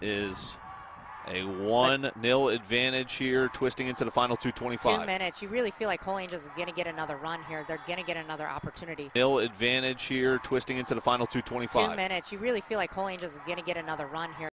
is a 1 0 advantage here, twisting into the final 225. Two minutes. You really feel like Holy Angels is going to get another run here. They're going to get another opportunity. Nil advantage here, twisting into the final 225. Two minutes. You really feel like Holy Angels is going to get another run here.